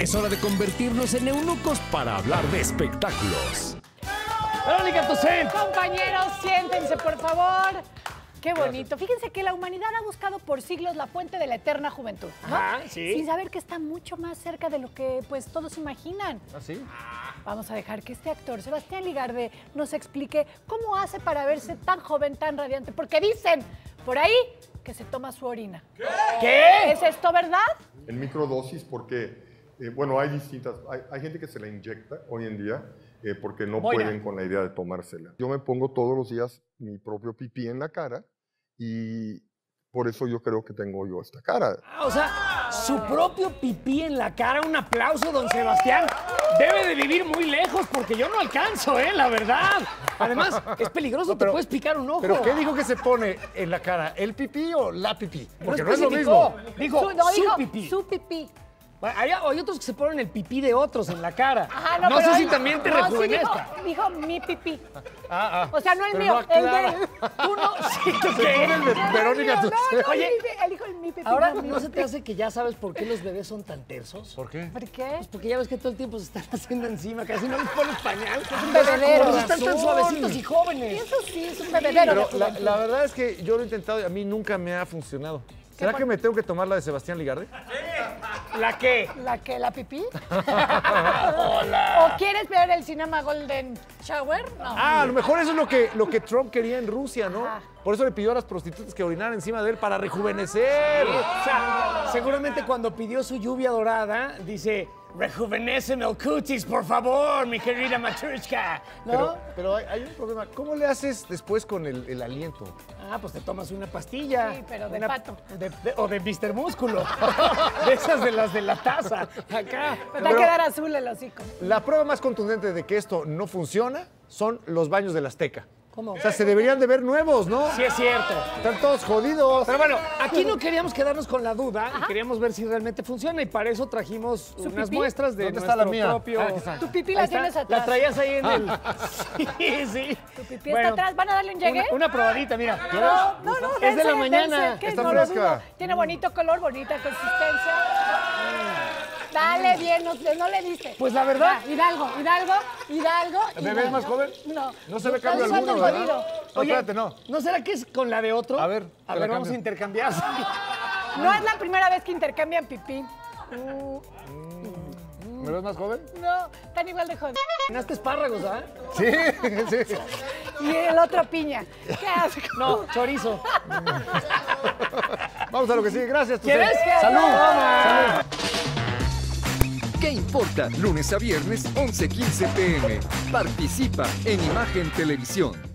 Es hora de convertirnos en eunucos para hablar de espectáculos. Verónica Toussaint. Compañeros, siéntense, por favor. Qué bonito. Fíjense que la humanidad ha buscado por siglos la fuente de la eterna juventud. ¿no? Ajá, sí. Sin saber que está mucho más cerca de lo que pues todos imaginan. ¿Ah, sí? Vamos a dejar que este actor, Sebastián Ligarde, nos explique cómo hace para verse tan joven, tan radiante. Porque dicen por ahí que se toma su orina. ¿Qué? ¿Es esto verdad? en microdosis porque, eh, bueno, hay distintas, hay, hay gente que se la inyecta hoy en día eh, porque no Moira. pueden con la idea de tomársela. Yo me pongo todos los días mi propio pipí en la cara y por eso yo creo que tengo yo esta cara. Ah, o sea, su propio pipí en la cara. Un aplauso, don Sebastián. Debe de vivir muy lejos porque yo no alcanzo, ¿eh? La verdad. Además, es peligroso, te puedes picar un ojo. ¿Pero qué dijo que se pone en la cara? ¿El pipí o la pipí? Porque no es lo mismo. Dijo, Su- no, su dijo pipí. Su pipí. Bueno, hay, hay otros que se ponen el pipí de otros en la cara. Ajá, no pero sé si también te no, sí rejuvenezca. dijo, dijo mi pipí. Ah, ah. O sea, no el mío, no el de él. Tú no, sí, ¿tú Se pone el de Verónica no, Toussaint. no, Oye, él dijo el mi pipí. Ahora, no, mi ¿no se te hace que ya sabes por qué los bebés son tan tersos? ¿Por qué? ¿Por qué? Pues porque ya ves que todo el tiempo se están haciendo encima, casi no les pones pañal. Es un bebedero. Están tan suavecitos y jóvenes. Eso sí, es un bebedero. Pero la, verdad es que yo lo he intentado y a mí nunca me ha funcionado. ¿Será que me tengo que tomar la de Sebastián Ligarde? ¿La qué? ¿La que? ¿La pipí? ¿O quieres ver el Cinema Golden Shower? No. Ah, a lo mejor eso es lo que, lo que Trump quería en Rusia, ¿no? Ajá. Por eso le pidió a las prostitutas que orinaran encima de él para rejuvenecer. O sea, seguramente cuando pidió su lluvia dorada, dice, rejuvenecen el cutis, por favor, mi querida Matrushka. ¿No? Pero, pero hay, hay un problema. ¿Cómo le haces después con el, el aliento? Ah, pues te tomas una pastilla. Sí, pero de Una- pato. de- de- o de Mr. Músculo. de esas de las de la taza. Acá. Me va a quedar azul el hocico. La prueba más contundente de que esto no funciona son los baños del Azteca. ¿Cómo? O sea, se deberían de ver nuevos, ¿no? Sí es cierto. Están todos jodidos. Pero bueno, aquí no queríamos quedarnos con la duda y queríamos ver si realmente funciona y para eso trajimos unas pipí? muestras de ¿Dónde está la nuestro mía? propio... Ah. Tu pipí la tienes atrás. La traías ahí en el... Sí, sí. Tu pipí está atrás. ¿Van a darle un llegue? Una, una probadita, mira. No, no, no. Es de la mañana. dense, Está no fresca. Tiene bonito color, bonita consistencia. Dale bien, no, no le diste. Pues la verdad- Hidalgo, Hidalgo, Hidalgo. ¿Me ves Hidalgo. más joven? No. No se ve cambio alguno, el ¿verdad? No, espérate, no. ¿No será que es con la de otro? A ver, A ver, vamos a intercambiar. No es la primera vez que intercambian pipí. ¿Me ves más joven? No, están igual de jodidos. Ganaste espárragos, ¿ah? Sí, sí. Y el otro piña. Qué asco. No, chorizo. Vamos a lo que sigue. Gracias, ¿Quieres? Toussaint. ¡Salud! ¿Qué importa? Lunes a viernes, 11.15 pm. Participa en Imagen Televisión.